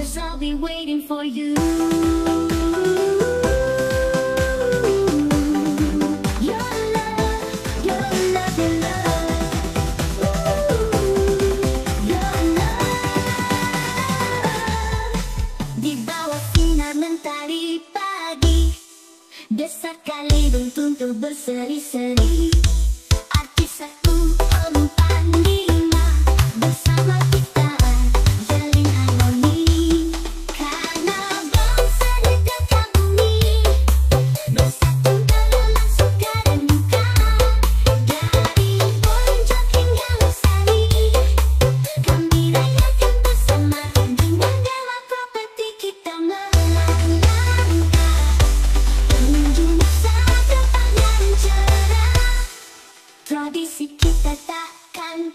Cause I'll be waiting for you. Your love, your love, your love. Your love Di bawah mentari pagi Desak Kalibuntu berseri-seri tradisi kita takkan